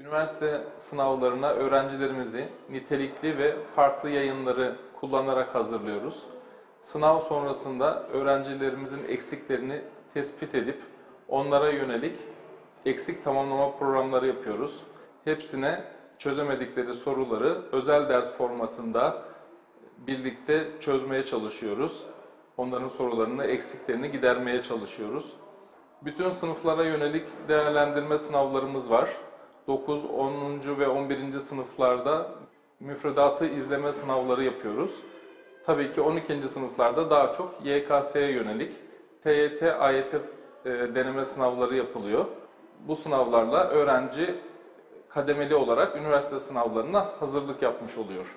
Üniversite sınavlarına öğrencilerimizi nitelikli ve farklı yayınları kullanarak hazırlıyoruz. Sınav sonrasında öğrencilerimizin eksiklerini tespit edip onlara yönelik eksik tamamlama programları yapıyoruz. Hepsine çözemedikleri soruları özel ders formatında birlikte çözmeye çalışıyoruz. Onların sorularını, eksiklerini gidermeye çalışıyoruz. Bütün sınıflara yönelik değerlendirme sınavlarımız var. 9, 10. ve 11. sınıflarda müfredatı izleme sınavları yapıyoruz. Tabii ki 12. sınıflarda daha çok YKS'ye yönelik TYT, AYT e, deneme sınavları yapılıyor. Bu sınavlarla öğrenci kademeli olarak üniversite sınavlarına hazırlık yapmış oluyor.